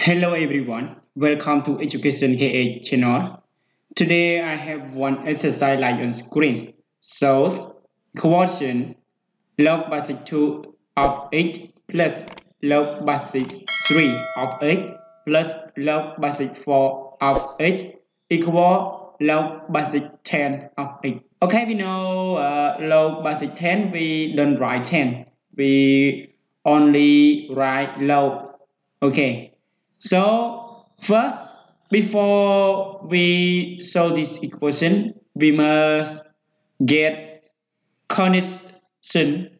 Hello everyone, welcome to Education KH channel. Today I have one exercise like on screen. So, quotient log basic 2 of 8 plus log basic 3 of 8 plus log basic 4 of 8 equal log basic 10 of 8. Okay, we know uh, log basic 10, we don't write 10. We only write log. Okay, so first, before we solve this equation, we must get condition.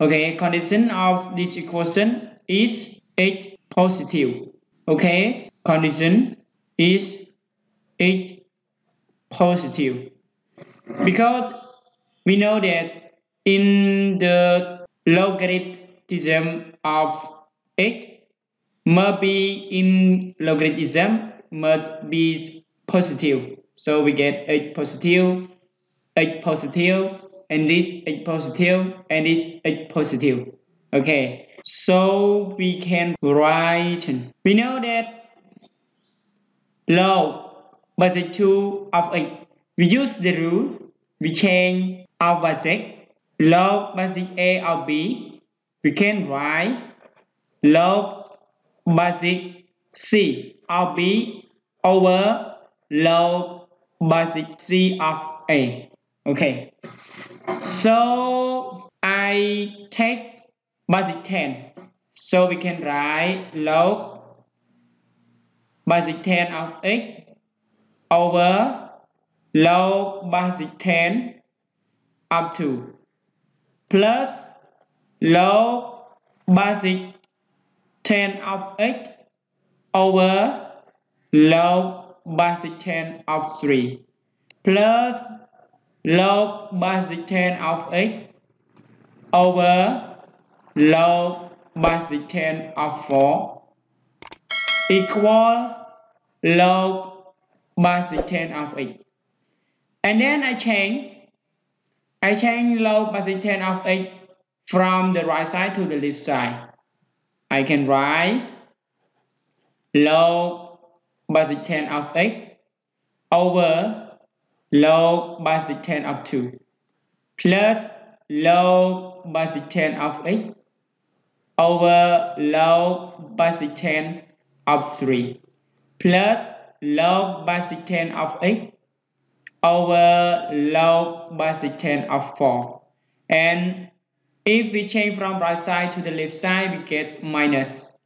Okay, condition of this equation is h positive. Okay, condition is h positive. Because we know that in the logarithm of 8 must be in logarithm must be positive. So we get 8 positive, 8 positive, and this 8 positive, and this 8 positive. Okay, so we can write, we know that log basic 2 of 8. We use the rule, we change our basic, log basic A of B, we can write log basic C of B over log basic C of A. Okay. So I take basic 10. So we can write log basic 10 of x over log basic 10 up to plus log basic 10 of x over log basic 10 of 3 plus log basic 10 of x over log basic 10 of 4 equal log basic 10 of 8 and then I change I change log basic 10 of 8 from the right side to the left side I can write log basic 10 of x over log basic 10 of 2 plus log basic 10 of x over log basic 10 of 3 plus log basic 10 of x over log basic 10 of 4 and if we change from right side to the left side, we get minus.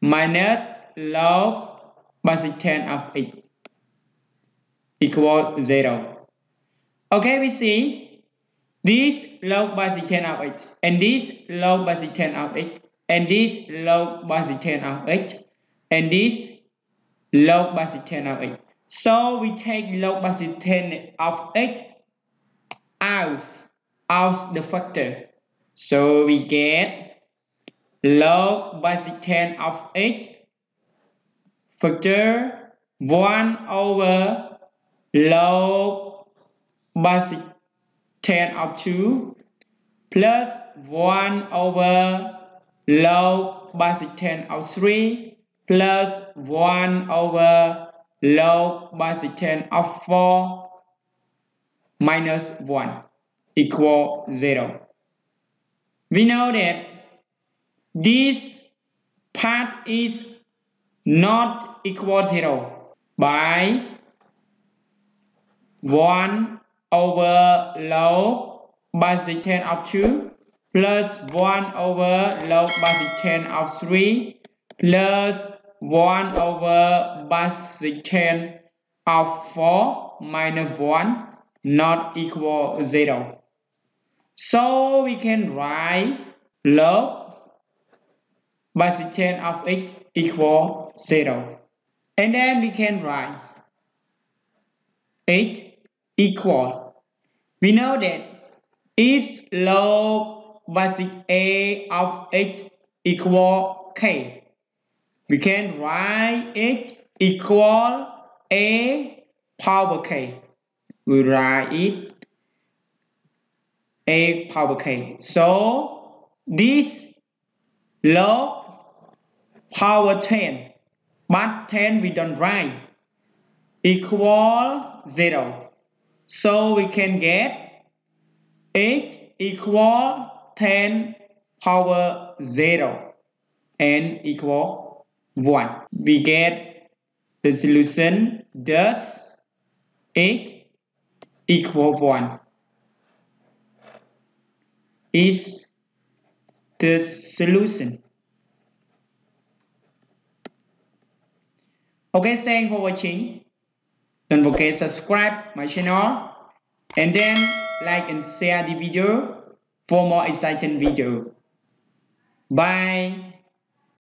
Minus log basic 10 of 8 equal 0. Okay, we see this log basic 10 of 8 and this log basic 10 of 8 and this log basic 10 of 8 and this log basic 10 of 8. So we take log basic 10 of 8 out of the factor so we get log basic 10 of 8 factor 1 over log basic 10 of 2 plus 1 over log basic 10 of 3 plus 1 over log basic 10 of 4 minus 1 equal 0 we know that this part is not equal 0 by 1 over log basic 10 of 2 plus 1 over log basic 10 of 3 plus 1 over basic 10 of 4 minus 1 not equal 0. So we can write log 10 of x equal 0. And then we can write 8 equal. We know that if log basic a of 8 equal k, we can write it equal a power k. We write it a power k. So this log power 10 but 10 we don't write. Equal 0 so we can get 8 equal 10 power 0 and equal 1 we get the solution. Thus 8 equal 1 is the solution. Okay, thanks for watching. Don't forget subscribe my channel and then like and share the video for more exciting video. Bye.